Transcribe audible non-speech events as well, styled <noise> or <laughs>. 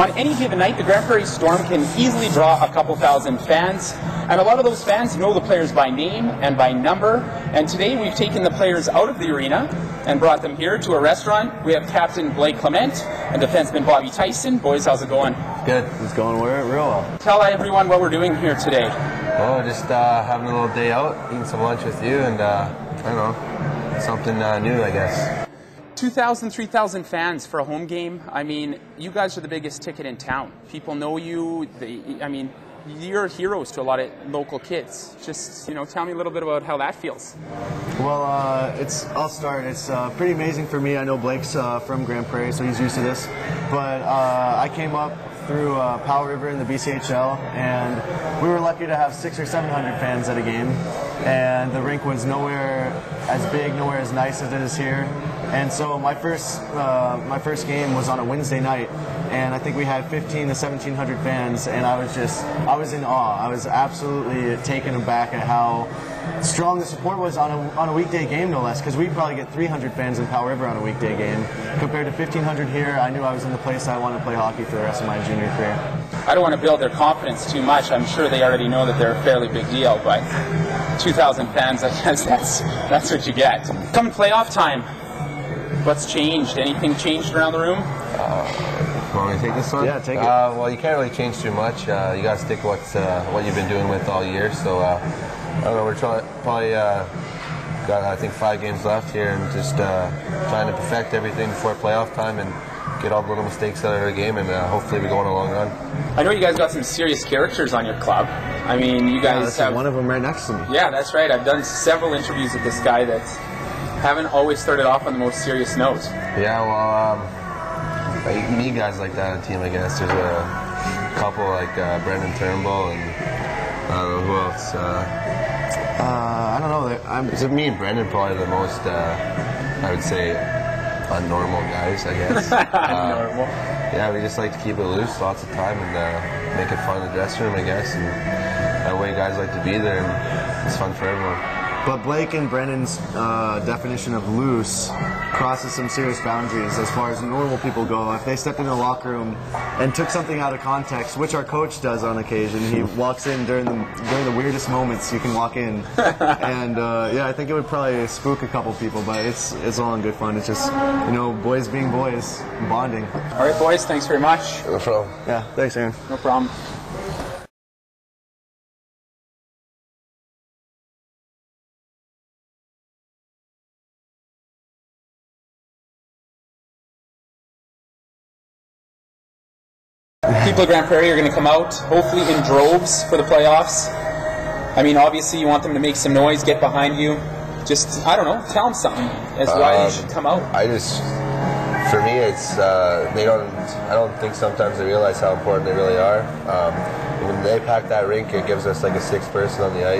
On any given night, the Grande Prairie Storm can easily draw a couple thousand fans, and a lot of those fans know the players by name and by number. And today we've taken the players out of the arena and brought them here to a restaurant. We have Captain Blake Clement and defenseman Bobby Tyson. Boys, how's it going? Good. It's going real well. Tell everyone what we're doing here today. Well, just uh, having a little day out, eating some lunch with you, and uh, I don't know, something uh, new, I guess. 2,000, 3,000 fans for a home game. I mean, you guys are the biggest ticket in town. People know you. They, I mean, you're heroes to a lot of local kids. Just, you know, tell me a little bit about how that feels. Well, uh, it's. I'll start. It's uh, pretty amazing for me. I know Blake's uh, from Grande Prairie, so he's used to this. But uh, I came up through uh, Powell River in the BCHL, and we were lucky to have six or seven hundred fans at a game. And the rink was nowhere as big, nowhere as nice as it is here. And so my first uh, my first game was on a Wednesday night, and I think we had 15 to 1700 fans, and I was just I was in awe. I was absolutely taken aback at how strong the support was on a, on a weekday game, no less, because we'd probably get 300 fans in Powell River on a weekday game. Compared to 1,500 here, I knew I was in the place I wanted to play hockey for the rest of my junior career. I don't want to build their confidence too much. I'm sure they already know that they're a fairly big deal, but 2,000 fans, <laughs> I guess that's, that's what you get. Come playoff time, what's changed? Anything changed around the room? Uh, want me to take this one? Yeah, take it. Uh, well, you can't really change too much. Uh, you got to stick what uh, what you've been doing with all year. So uh, I don't know. We're trying probably uh, got I think five games left here, and just trying to perfect everything before playoff time and get all the little mistakes out of the game, and hopefully we go on a long run. I know you guys got some serious characters on your club. I mean, you guys yeah, have one of them right next to me. Yeah, that's right. I've done several interviews with this guy that haven't always started off on the most serious note. Yeah, well, um, you need guys like that on a team, I guess. There's a couple like uh, Brendan Turnbull and I don't know who else. Uh, uh, I don't know. I'm, is it me and Brendan probably the most, uh, I would say, unnormal guys, I guess. <laughs> Normal. yeah, we just like to keep it loose lots of time and uh, make it fun in the dressing room, I guess. And that way guys like to be there and it's fun for everyone. But Blake and Brendan's uh, definition of loose crosses some serious boundaries as far as normal people go. If they stepped in the locker room and took something out of context, which our coach does on occasion, he <laughs> walks in during the during the weirdest moments you can walk in, <laughs> and uh, yeah, I think it would probably spook a couple people, but it's it's all in good fun. It's just you know boys being boys, bonding. All right, boys, thanks very much. No problem. Yeah, thanks, Aaron. No problem. People at Grande Prairie are going to come out, hopefully in droves for the playoffs. I mean, obviously, you want them to make some noise, get behind you. Just, I don't know, tell them something as why um, they should come out. I just, for me, it's uh, they don't. I don't think sometimes they realize how important they really are. Um, when they pack that rink, it gives us like a sixth person on the ice.